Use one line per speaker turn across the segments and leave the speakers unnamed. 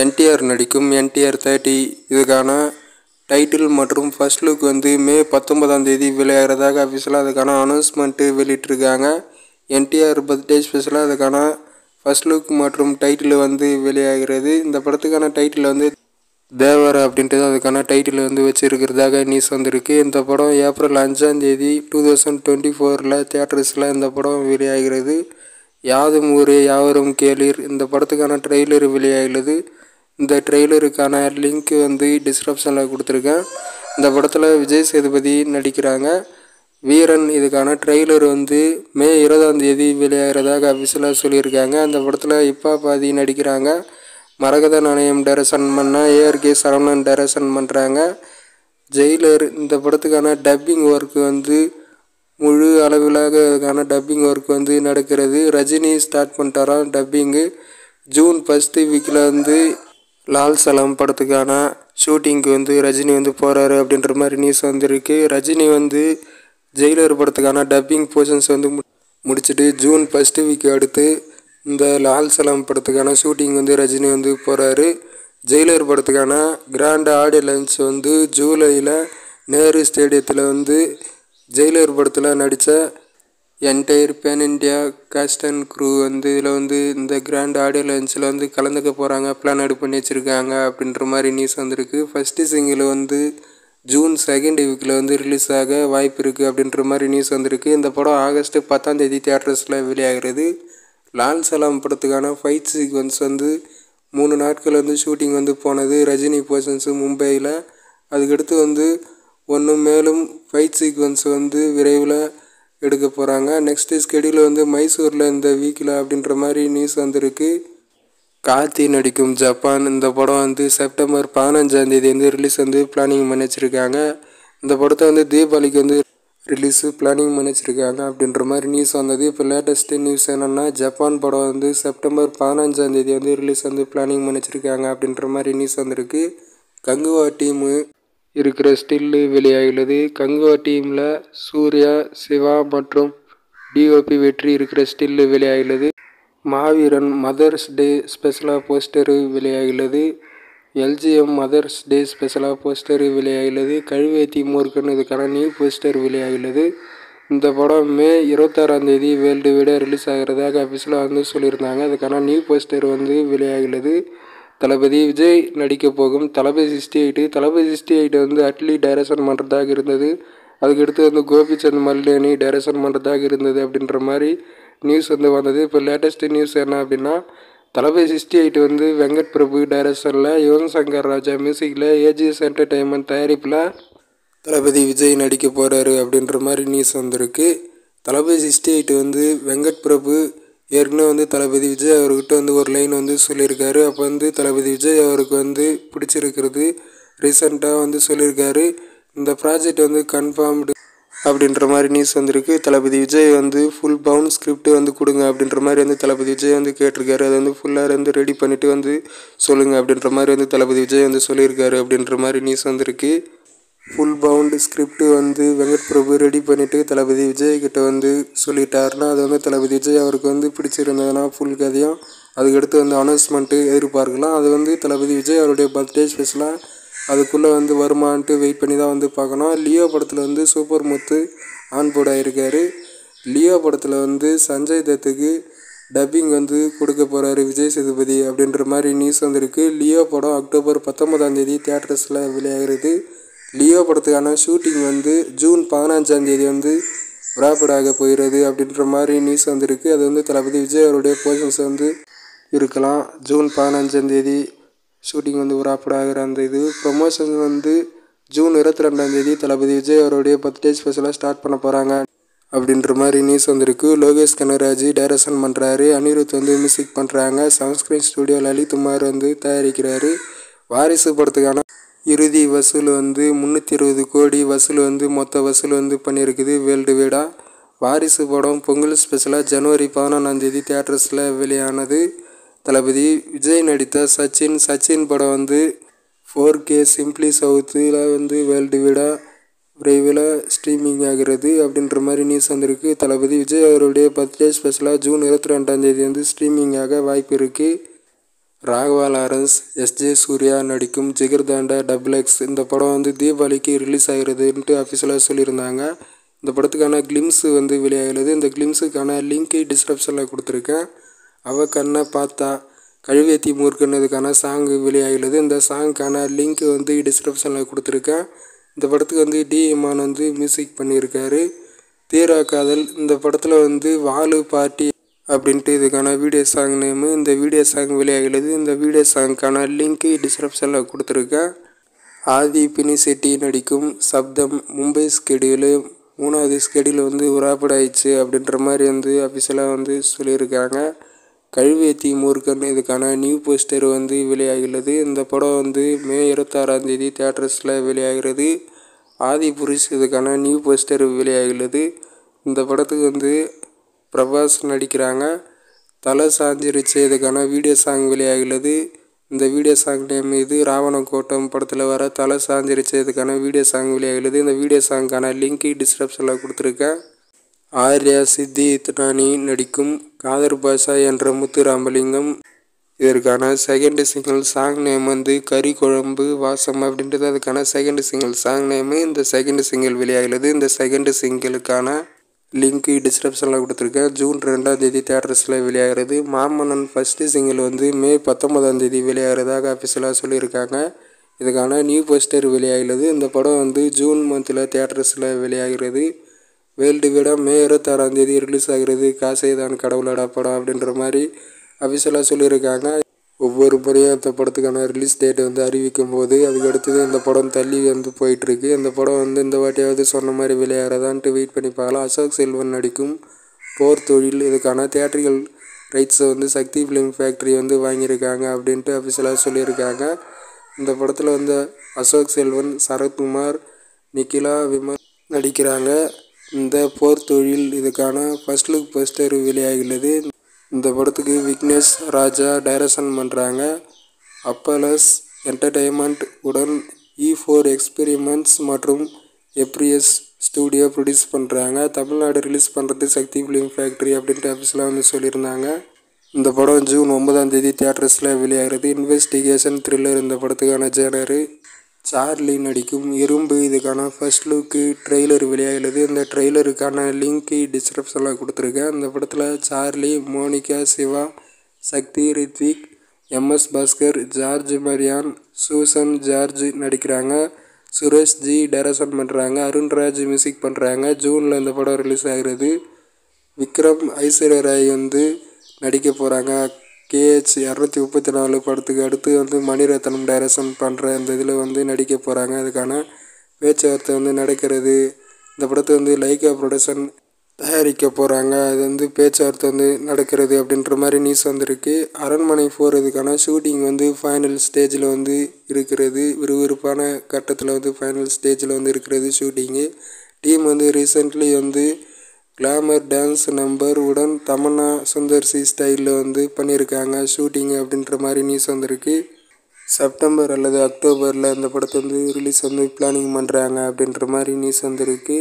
என்டிஆர் நடிக்கும் என்டிஆர் தேர்ட்டி இதுக்கான டைட்டில் மற்றும் ஃபர்ஸ்ட் லுக் வந்து மே பத்தொன்பதாம் தேதி விளையாடுறதாக அஃபிஷியலாக அதுக்கான அனௌன்ஸ்மெண்ட்டு வெளியிட்டிருக்காங்க. என்டிஆர் பர்த்டே ஸ்பெஷலாக அதுக்கான ஃபர்ஸ்ட் லுக் மற்றும் டைட்டில் வந்து வெளியாகிறது. இந்த படத்துக்கான டைட்டில் வந்து தேவர் அப்படின்றது அதுக்கான டைட்டில் வந்து வச்சுருக்கிறதாக நியூஸ் வந்திருக்கு. இந்த படம் ஏப்ரல் அஞ்சாம் தேதி டூ தௌசண்ட் டுவெண்ட்டி ஃபோரில் தியேட்டர்ஸில் இந்த படம் வெளியாகிறது. யாதும் ஊரே யாவரும் கேளீர். இந்த படத்துக்கான ட்ரெய்லர் வெளியாகிறது இந்த ட்ரெய்லருக்கான லிங்க் வந்து டிஸ்கிரிப்ஷனில் கொடுத்துருக்கேன். இந்த படத்தில் விஜய் சேதுபதி நடிக்கிறாங்க. வீரன் இதுக்கான ட்ரெய்லர் வந்து மே இருபதாம் தேதி வெளியாகிறதாக அஃபிஷியலாக சொல்லியிருக்காங்க. அந்த படத்தில் இப்பா பாதி நடிக்கிறாங்க. மரகத நாணயம் டைரக்ஷன் பண்ணால் ஏஆர்கே சரவணன் டைரக்ஷன் பண்ணுறாங்க ஜெயிலர் இந்த படத்துக்கான டப்பிங் ஒர்க் வந்து முழு அளவிலாக இதுக்கான டப்பிங் ஒர்க் வந்து நடக்கிறது. ரஜினி ஸ்டார்ட் பண்ணிட்டாராம் டப்பிங்கு. ஜூன் ஃபஸ்ட்டு வீக்கில் வந்து லால் சலம் படத்துக்கான ஷூட்டிங்க்கு வந்து ரஜினி வந்து போகிறாரு அப்படின்ற மாதிரி நியூஸ் வந்திருக்கு. ரஜினி வந்து ஜெயிலர் படத்துக்கான டப்பிங் போர்ஷன்ஸ் வந்து முடிச்சுட்டு ஜூன் ஃபஸ்ட்டு வீக் அடுத்து இந்த லால் சலம் படத்துக்கான ஷூட்டிங் வந்து ரஜினி வந்து போகிறாரு ஜெயிலர் படத்துக்கான கிராண்ட் ஆடியோ வந்து ஜூலையில் நேரு ஸ்டேடியத்தில் வந்து ஜெயிலர் படத்தில் நடித்த entire pan India cast and crew வந்து இதில் வந்து இந்த கிராண்ட் ஆடியோ லான்ச்சில் வந்து கலந்துக்க போகிறாங்க பிளான் அவுட் பண்ணி வச்சுருக்காங்க அப்படின்ற மாதிரி நியூஸ் வந்திருக்கு. ஃபஸ்ட்டு சிங்கிள் வந்து ஜூன் செகண்ட் வீக்கில் வந்து ரிலீஸ் ஆக வாய்ப்பு இருக்குது அப்படின்ற மாதிரி நியூஸ் வந்திருக்கு. இந்த படம் ஆகஸ்ட் பத்தாம் தேதி தியேட்டர்ஸில் வெளியாகிறது. லால் சலாம் படத்துக்கான ஃபைட் சீக்வன்ஸ் வந்து மூணு நாட்கள் வந்து ஷூட்டிங் வந்து போனது. ரஜினி போர்ஷன்ஸு மும்பையில். அதுக்கடுத்து வந்து ஒன்று மேலும் ஃபைட் சீக்வன்ஸ் வந்து விரைவில் எடுக்க போகிறாங்க நெக்ஸ்ட்டு ஸ்கெடியூல் வந்து மைசூரில் இந்த வீக்கில் அப்படின்ற மாதிரி நியூஸ் வந்திருக்கு. கார்த்தி நடிக்கும் ஜப்பான். இந்த படம் வந்து செப்டம்பர் பதினஞ்சாந்தேதி வந்து ரிலீஸ் வந்து பிளானிங் பண்ணி வச்சுருக்காங்க இந்த படத்தை வந்து தீபாவளிக்கு வந்து ரிலீஸு பிளானிங் பண்ணி வச்சுருக்காங்க அப்படின்ற மாதிரி நியூஸ் வந்தது. இப்போ லேட்டஸ்ட்டு நியூஸ் என்னென்னா ஜப்பான் படம் வந்து செப்டம்பர் பதினஞ்சாந்தேதி வந்து ரிலீஸ் வந்து பிளானிங் பண்ணி வச்சுருக்காங்க அப்படின்ற மாதிரி நியூஸ் வந்திருக்கு. கங்குவா டீமு இருக்கிற ஸ்டில்லு வெளியாகியுள்ளது. கங்குவா டீமில் சூர்யா சிவா மற்றும் டிஓபி வெற்றி இருக்கிற ஸ்டில்லு வெளியாகியுள்ளது. மாவீரன் மதர்ஸ் டே ஸ்பெஷலாக போஸ்டரு வெளியாகியுள்ளது. எல்ஜிஎம் மதர்ஸ் டே ஸ்பெஷலாக போஸ்டரு வெளியாகியுள்ளது. கழுவேத்தி மூர்க்கன் இதுக்கான நியூ போஸ்டர் வெளியாகியுள்ளது. இந்த படம் மே இருபத்தாறாம் தேதி வேர்ல்டு விட ரிலீஸ் ஆகிறதாக அஃபிஷியலாக வந்து சொல்லியிருந்தாங்க. அதுக்கான நியூ போஸ்டர் வந்து வெளியாகியுள்ளது. தளபதி விஜய் நடிக்க போகும். Thalapathy sixty eight Thalapathy sixty eight வந்து அட்லி டைரக்ஷன் பண்ணுறதாக இருந்தது. அதுக்கடுத்து வந்து கோபிச்சந்த் மல்லேனி டைரக்ஷன் பண்ணுறதாக இருந்தது அப்படின்ற மாதிரி நியூஸ் வந்து வந்தது. இப்போ லேட்டஸ்ட்டு நியூஸ் என்ன அப்படின்னா தளபதி சிக்ஸ்டி எயிட் வந்து வெங்கட் பிரபு டைரக்ஷனில் யுவன் சங்கர் ராஜா மியூசிக்கில் ஏஜிஎஸ் என்டர்டெயின்மெண்ட் தயாரிப்பில் தளபதி விஜய் நடிக்க போகிறாரு அப்படின்ற மாதிரி நியூஸ் வந்திருக்கு. தளபதி சிக்ஸ்டி எயிட் வந்து வெங்கட் பிரபு ஏற்கனவே வந்து தளபதி விஜய் அவர்கிட்ட வந்து ஒரு லைன் வந்து சொல்லியிருக்காரு. அப்போ வந்து தளபதி விஜய் அவருக்கு வந்து பிடிச்சிருக்கிறது ரீசெண்டாக வந்து சொல்லியிருக்காரு. இந்த ப்ராஜெக்ட் வந்து கன்ஃபார்ம்டு அப்படின்ற மாதிரி நியூஸ் வந்திருக்கு. தளபதி விஜய் வந்து ஃபுல் பவுன் ஸ்கிரிப்ட் வந்து கொடுங்க அப்படின்ற மாதிரி வந்து தளபதி விஜய் வந்து கேட்டிருக்காரு. அதை வந்து ஃபுல்லாக வந்து ரெடி பண்ணிவிட்டு வந்து சொல்லுங்கள் அப்படின்ற மாதிரி வந்து தளபதி விஜய் வந்து சொல்லியிருக்காரு அப்படின்ற மாதிரி நியூஸ் வந்திருக்கு. ஃபுல் பவுண்டு ஸ்கிரிப்ட் வந்து வெங்கட் பிரபு ரெடி பண்ணிவிட்டு தளபதி விஜய்கிட்ட வந்து சொல்லிட்டாருன்னா அது வந்து தளபதி விஜய் அவருக்கு வந்து பிடிச்சிருந்ததுன்னா ஃபுல் கதையும் அதுக்கடுத்து வந்து அனௌன்ஸ்மெண்ட்டு எதிர்பார்க்கலாம். அது வந்து தளபதி விஜய் அவருடைய பர்த்டே ஸ்பெஷலாக அதுக்குள்ளே வந்து வருமான்ட்டு வெயிட் பண்ணி தான் வந்து பார்க்கணும். லியோ படத்தில் வந்து சூப்பர் முத்து ஆன் போர்ட் ஆகிருக்காரு லியோ படத்தில் வந்து சஞ்சய் தத்துக்கு டப்பிங் வந்து கொடுக்க போகிறாரு விஜய் சேதுபதி அப்படின்ற மாதிரி நியூஸ் வந்திருக்கு. லியோ படம் அக்டோபர் பத்தொன்பதாம் தேதி தியேட்டர்ஸில் வெளியாகிறது. லியோ படத்துக்கான ஷூட்டிங் வந்து ஜூன் பதினஞ்சாந்தேதி வந்து விராப்படாக போயிடுது அப்படின்ற மாதிரி நியூஸ் வந்திருக்கு. அது வந்து தளபதி விஜய் அவருடைய போர்ஷன்ஸ் வந்து இருக்கலாம். ஜூன் பதினஞ்சாந்தேதி ஷூட்டிங் வந்து விராப்படாகிற அந்த இது. ப்ரொமோஷன் வந்து ஜூன் இருபத்தி ரெண்டாந்தேதி தளபதி விஜய் அவருடைய பர்த்டே ஸ்பெஷலாக ஸ்டார்ட் பண்ண போகிறாங்க அப்படின்ற மாதிரி நியூஸ் வந்திருக்கு. லோகேஷ் கனராஜ் டைரக்ஷன் பண்ணுறாரு அனிருத் வந்து மியூசிக் பண்ணுறாங்க சன்ஸ்கிரீன் ஸ்டுடியோ லலித்குமார் வந்து தயாரிக்கிறாரு. வாரிசு படத்துக்கான இறுதி வசூல் வந்து முந்நூற்றி இருபது கோடி வசூல் வந்து மொத்த வசூல் வந்து பண்ணியிருக்குது வேர்ல்டு வைடாக வாரிசு படம் பொங்கல் ஸ்பெஷலாக ஜனவரி பதினொன்றாந்தேதி தேட்டர்ஸில் வெளியானது. தளபதி விஜய் நடித்த சச்சின் சச்சின் படம் வந்து ஃபோர் கே சிம்ப்ளி சவுத்தில் வந்து வேர்ல்டு வீடாக விரைவில் ஸ்ட்ரீமிங் ஆகிறது அப்படின்ற மாதிரி நியூஸ் வந்திருக்கு. தளபதி விஜய் அவருடைய பர்த்டே ஸ்பெஷலாக ஜூன் இருபத்தி ரெண்டாம் தேதி வந்து ஸ்ட்ரீமிங் ஆக வாய்ப்பு இருக்குது ராகவா லாரன்ஸ் எஸ்ஜே சூர்யா நடிக்கும் ஜிகர்தாண்டா டபுள் எக்ஸ் இந்த படம் வந்து தீபாவளிக்கு ரிலீஸ் ஆகிறதுன்ட்டு அஃபிஷியலாக சொல்லியிருந்தாங்க. இந்த படத்துக்கான கிளிம்ஸு வந்து வெளியாகிறது இந்த கிளிம்ஸுக்கான லிங்க்கு டிஸ்கிரிப்ஷனில் கொடுத்துருக்கேன். அவ கண்ணை பார்த்தா கழுவேத்தி மூர்க்கன் இதுக்கான சாங்கு வெளியாகிறது இந்த சாங்குக்கான லிங்க்கு வந்து டிஸ்கிரிப்ஷனில் கொடுத்துருக்கேன். இந்த படத்துக்கு வந்து டி. இமான் வந்து மியூசிக் பண்ணியிருக்காரு. தீரா காதல் இந்த படத்தில் வந்து வாலு பார்ட்டி அப்படின்ட்டு இதுக்கான வீடியோ சாங் நேமு இந்த வீடியோ சாங் வெளியாகிறது. இந்த வீடியோ சாங்க்கான லிங்க்கு டிஸ்கிரிப்ஷனில் கொடுத்துருக்கேன். ஆதி பினிசெட்டி நடிக்கும் சப்தம் மும்பை ஸ்கெடியூலு மூணாவது ஸ்கெடியூல் வந்து உராப்பட் ஆயிடுச்சு அப்படின்ற மாதிரி வந்து அஃபிஷியலாக வந்து சொல்லியிருக்காங்க. கழுவேத்தி மூர்க்கன் இதுக்கான நியூ போஸ்டர் வந்து வெளியாகிறது. இந்த படம் வந்து மே இருபத்தாறாம் தேதி தேட்டர்ஸில் வெளியாகிறது. ஆதி புருஷ் இதுக்கான நியூ போஸ்டர் வெளியாகிறது. இந்த படத்துக்கு வந்து பிரபாஸ் நடிக்கிறாங்க. தலை சாஞ்சிருச்சு. இதுக்கான வீடியோ சாங் வெளியாகிறது இந்த வீடியோ சாங் நேம் இது ராவண கோட்டம் படத்தில் வர தலை சாஞ்சிருச்சு. இதுக்கான வீடியோ சாங் வெளியாகிறது இந்த வீடியோ சாங்க்கான லிங்க்கு டிஸ்கிரிப்ஷனில் கொடுத்துருக்கேன். ஆர்யா சித்தி இத்தனானி நடிக்கும் காதர் பாஷா என்ற முத்து ராமலிங்கம் இதற்கான செகண்ட் சிங்கிள் சாங் நேம் வந்து கறி குழம்பு வாசம் அப்படின்றது. அதுக்கான செகண்ட் சிங்கிள் சாங் நேமு இந்த செகண்ட் சிங்கிள் வெளியாகிறது இந்த செகண்ட் சிங்கிளுக்கான லிங்க்கு டிஸ்கிரிப்ஷனில் கொடுத்துருக்கேன். ஜூன் ரெண்டாந்தேதி தேட்டர்ஸில் வெளியாகிறது. மாமன்னன் ஃபஸ்ட்டு சிங்கிள் வந்து மே பத்தொன்பதாந்தேதி வெளியாகிறதாக அஃபிஷியலாக சொல்லியிருக்காங்க. இதுக்கான நியூ போஸ்டர் வெளியாகிறது இந்த படம் வந்து ஜூன் மந்தில் தேட்டர்ஸில் வெளியாகிறது. வேர்ல்டு விட மே இருபத்தாறாந்தேதி ரிலீஸ் ஆகிறது. காசே தான் கடவுளடா படம் அப்படின்ற மாதிரி அஃபிஷியலாக சொல்லியிருக்காங்க. ஒவ்வொரு முறையும் அந்த படத்துக்கான ரிலீஸ் டேட் வந்து அறிவிக்கும் போது அதுக்கு அடுத்தது இந்த படம் தள்ளி வந்து போயிட்டுருக்கு. இந்த படம் வந்து இந்த வாட்டியாவது சொன்ன மாதிரி விளையாடுறதான்ட்டு வெயிட் பண்ணி பார்க்கலாம். அசோக் செல்வன் நடிக்கும் போர் தொழில் இதுக்கான தியேட்ரிக்கல் ரைட்ஸை வந்து சக்தி ஃபிலிம் ஃபேக்ட்ரி வந்து வாங்கியிருக்காங்க அப்படின்ட்டு அஃபிஷியலாக சொல்லியிருக்காங்க. இந்த படத்தில் வந்து அசோக் செல்வன் சரத்குமார் நிக்கிலா விமல் நடிக்கிறாங்க. இந்த போர் தொழில் இதுக்கான ஃபர்ஸ்ட் லுக் போஸ்டர் வெளியாகியுள்ளது இந்த படத்துக்கு விக்னேஷ் ராஜா டைரக்ஷன் பண்ணுறாங்க அப்பலஸ் என்டர்டெயின்மெண்ட் உடன் இ ஃபோர் எக்ஸ்பெரிமெண்ட்ஸ் மற்றும் எப்ரியஸ் ஸ்டூடியோ ப்ரொடியூஸ் பண்ணுறாங்க தமிழ்நாடு ரிலீஸ் பண்ணுறது சக்தி ஃபிலிம் ஃபேக்ட்ரி அப்படின்ட்டு ஆஃபீஸ்லாம் வந்து சொல்லியிருந்தாங்க. இந்த படம் ஜூன் ஒன்பதாம் தேதி தியேட்டர்ஸில் வெளியாகிறது. இன்வெஸ்டிகேஷன் த்ரில்லர் இந்த படத்துக்கான ஜேனரு சார்லி நடிக்கும் இரும்பு. இதுக்கான ஃபர்ஸ்ட் லுக்கு ட்ரெய்லர் வெளியாகிறது இந்த ட்ரெய்லருக்கான லிங்க்கு டிஸ்கிரிப்ஷனில் கொடுத்துருக்கேன். இந்த படத்தில் Charlie Monica Siva Sakthi Rithvik MS Bhaskar George Maryan Susan George நடிக்கிறாங்க. சுரேஷ் ஜி டைரக்ஷன் பண்ணுறாங்க அருண்ராஜ் மியூசிக் பண்ணுறாங்க ஜூனில் இந்த படம் ரிலீஸ் ஆகிறது. விக்ரம் ஐஸ்வர்யா ராய் வந்து நடிக்க போகிறாங்க கேஹெச் இரநூத்தி முப்பத்தி நாலு படத்துக்கு அடுத்து வந்து மணிரத்னம் டைரக்ஷன் பண்ணுற அந்த இதில் வந்து நடிக்க போகிறாங்க அதுக்கான பேச்சுவார்த்தை வந்து நடக்கிறது. இந்த படத்தை வந்து லைக்கா ப்ரொடக்ஷன் தயாரிக்க போகிறாங்க அது வந்து பேச்சுவார்த்தை வந்து நடக்கிறது அப்படின்ற மாதிரி நியூஸ் வந்திருக்கு. அரண்மனை ஃபோர் இதுக்கான ஷூட்டிங் வந்து ஃபைனல் ஸ்டேஜில் வந்து இருக்கிறது. விறுவிறுப்பான கட்டத்தில் வந்து ஃபைனல் ஸ்டேஜில் வந்து இருக்கிறது ஷூட்டிங்கு டீம் வந்து ரீசெண்ட்லி வந்து கிளாமர் டான்ஸ் நம்பர் உடன் தமன்னா சுந்தர்சி ஸ்டைலில் வந்து பண்ணியிருக்காங்க ஷூட்டிங் அப்படின்ற மாதிரி நியூஸ் வந்திருக்கு. செப்டம்பர் அல்லது அக்டோபரில் இந்த படத்தை வந்து ரிலீஸ் வந்து பிளானிங் பண்ணுறாங்க அப்படின்ற மாதிரி நியூஸ் வந்திருக்கு.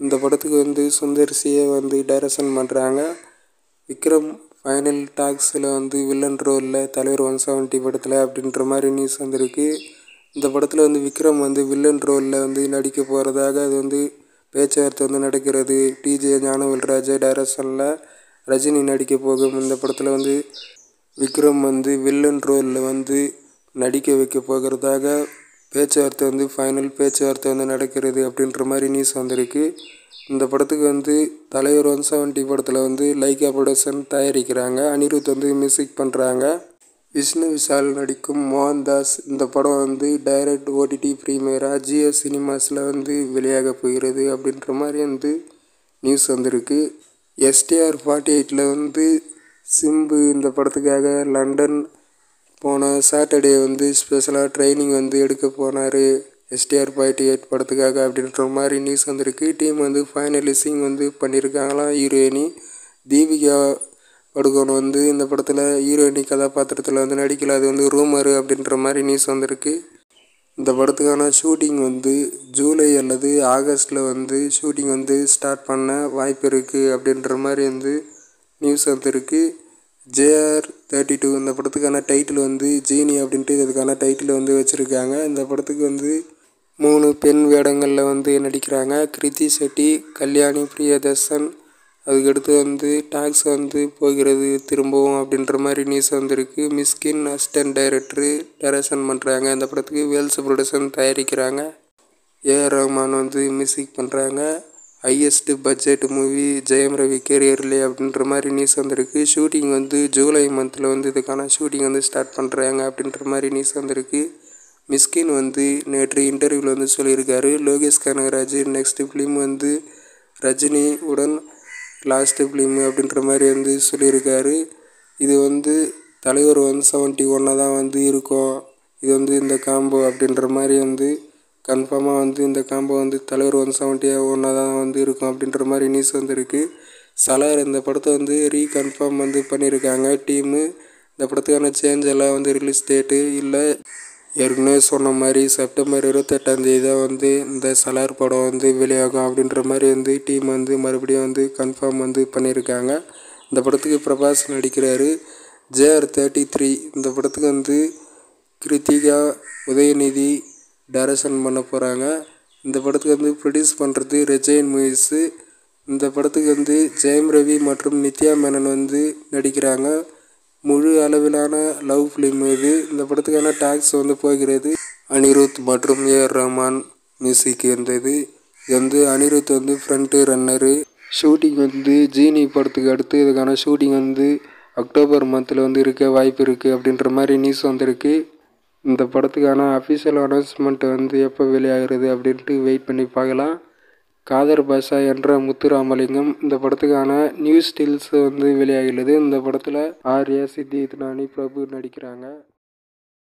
இந்த படத்துக்கு வந்து சுந்தர்சியை வந்து டைரக்ஷன் பண்ணுறாங்க விக்ரம் ஃபைனல் டாக்ஸில் வந்து வில்லன் ரோலில் தலைவர் ஒன் செவன்ட்டி படத்தில் அப்படின்ற மாதிரி நியூஸ் வந்திருக்கு. இந்த படத்தில் வந்து விக்ரம் வந்து வில்லன் ரோலில் வந்து நடிக்க போகிறதாக அது வந்து பேச்சுவார்த்தை வந்து நடக்கிறது. டிஜே ஞானவேல்ராஜ் டைரக்ஷனில் ரஜினி நடிக்க போகும். இந்த படத்தில் வந்து விக்ரம் வந்து வில்லன் ரோலில் வந்து நடிக்க வைக்க போகிறதாக பேச்சுவார்த்தை வந்து ஃபைனல் பேச்சுவார்த்தை வந்து நடக்கிறது அப்படின்ற மாதிரி நியூஸ் வந்திருக்கு. இந்த படத்துக்கு வந்து தலைவர் ஒன் செவன்ட்டி படத்தில் வந்து லைகா ப்ரொடக்ஷன் தயாரிக்கிறாங்க. அனிருத் வந்து மியூசிக் பண்ணுறாங்க விஷ்ணு விஷால் நடிக்கும் மோகன்தாஸ். இந்த படம் வந்து டைரக்ட் ஓடிடி ப்ரீமியராக ஜியோ சினிமாஸில் வந்து வெளியாக போகிறது அப்படின்ற மாதிரி வந்து நியூஸ் வந்திருக்கு. எஸ்டிஆர் ஃபார்ட்டி எயிட்டில் வந்து சிம்பு இந்த படத்துக்காக லண்டன் போன சாட்டர்டே வந்து ஸ்பெஷலாக ட்ரைனிங் வந்து எடுக்க போனார். எஸ்டிஆர் ஃபார்ட்டி எயிட் படத்துக்காக அப்படின்ற மாதிரி நியூஸ் வந்திருக்கு. டீம் வந்து ஃபைனலிசிங் வந்து பண்ணியிருக்காங்களாம் ஹீரோயினி தீபிகா படுகோன் வந்து இந்த படத்தில் ஹீரோயினி கதாபாத்திரத்தில் வந்து நடிக்கல. அது வந்து ரூமரு அப்படின்ற மாதிரி நியூஸ் வந்திருக்கு. இந்த படத்துக்கான ஷூட்டிங் வந்து ஜூலை அல்லது ஆகஸ்ட்டில் வந்து ஷூட்டிங் வந்து ஸ்டார்ட் பண்ண வாய்ப்பு இருக்குது அப்படின்ற மாதிரி வந்து நியூஸ் வந்துருக்கு. ஜேஆர் தேர்ட்டி டூ இந்த படத்துக்கான டைட்டில் வந்து ஜீனி அப்படின்ட்டு இதுக்கான டைட்டில் வந்து வச்சுருக்காங்க. இந்த படத்துக்கு வந்து மூணு பெண் வேடங்களில் வந்து நடிக்கிறாங்க. கிருத்தி செட்டி கல்யாணி பிரியதர்ஷன் அதுக்கடுத்து வந்து டாக்ஸ் வந்து போகிறது திரும்பவும் அப்படின்ற மாதிரி நியூஸ் வந்திருக்கு. மிஸ்கின் அசிஸ்டன்ட் டைரக்டரு டைரக்ஷன் பண்ணுறாங்க இந்த படத்துக்கு வேல்ஸ் ப்ரொடக்ஷன் தயாரிக்கிறாங்க. ஏஆர் ரஹ்மான் வந்து மியூசிக் பண்ணுறாங்க highest budget movie Jayam Ravi கேரியர்லே அப்படின்ற மாதிரி நியூஸ் வந்திருக்கு. ஷூட்டிங் வந்து ஜூலை மந்தில் வந்து இதுக்கான ஷூட்டிங் வந்து ஸ்டார்ட் பண்ணுறாங்க அப்படின்ற மாதிரி நியூஸ் வந்திருக்கு. மிஸ்கின் வந்து நேற்று இன்டர்வியூவில் வந்து சொல்லியிருக்காரு. லோகேஷ் கனகராஜ் நெக்ஸ்ட்டு ஃபிலிம் வந்து ரஜினி உடன் லாஸ்ட்டு ஃபிலிமு அப்படின்ற மாதிரி வந்து சொல்லியிருக்காரு. இது வந்து தலைவர் ஒன் செவன்ட்டி ஒன்னாக தான் வந்து இருக்கும். இது வந்து இந்த காம்போ அப்படின்ற மாதிரி வந்து கன்ஃபார்மாக வந்து இந்த காம்போ வந்து தலைவர் ஒன் செவன்ட்டி ஒன்னாக தான் வந்து இருக்கும் அப்படின்ற மாதிரி நியூஸ் வந்திருக்கு. சலார் இந்த படத்தை வந்து ரீகன்ஃபார்ம் வந்து பண்ணியிருக்காங்க. டீமு இந்த படத்துக்கான சேஞ்ச் எல்லாம் வந்து ரிலீஸ் டேட்டு இல்லை ஏற்கனவே சொன்ன மாதிரி செப்டம்பர் இருபத்தெட்டாந்தேதி தான் வந்து இந்த சலார் படம் வந்து வெளியாகும் அப்படின்ற மாதிரி வந்து டீம் வந்து மறுபடியும் வந்து கன்ஃபார்ம் வந்து பண்ணியிருக்காங்க. இந்த படத்துக்கு பிரபாஸ் நடிக்கிறாரு. ஜேஆர் தேர்ட்டி த்ரீ இந்த படத்துக்கு வந்து கிருத்திகா உதயநிதி டைரக்ஷன் பண்ண போகிறாங்க இந்த படத்துக்கு வந்து ப்ரொடியூஸ் பண்ணுறது ரெஜைன் மூவிஸு இந்த படத்துக்கு வந்து ஜெயம் ரவி மற்றும் நித்யா மேனன் வந்து நடிக்கிறாங்க. முழு அளவிலான லவ் ஃபிலிம் இது இந்த படத்துக்கான டாக்ஸ் வந்து போகிறது. அனிருத் மற்றும் ஏஆர் ரஹ்மான் மியூசிக் இருந்தது. இது வந்து அனிருத் வந்து ஃப்ரண்ட்டு ரன்னரு ஷூட்டிங் வந்து ஜீனி படத்துக்கு அடுத்து இதுக்கான ஷூட்டிங் வந்து அக்டோபர் மந்தில் வந்து இருக்க வாய்ப்பு இருக்குது அப்படின்ற மாதிரி நியூஸ் வந்திருக்கு. இந்த படத்துக்கான அஃபிஷியல் அனௌன்ஸ்மெண்ட் வந்து எப்போ வெளியாகிறது அப்படின்ட்டு வெயிட் பண்ணி பார்க்கலாம். காதர் பாஷா என்ற முத்துராமலிங்கம் இந்த படத்துக்கான நியூ ஸ்டில்ஸ் வந்து வெளியாகியுள்ளது. இந்த படத்தில் ஆர்யா சித்தி நானி பிரபு நடிக்கிறாங்க.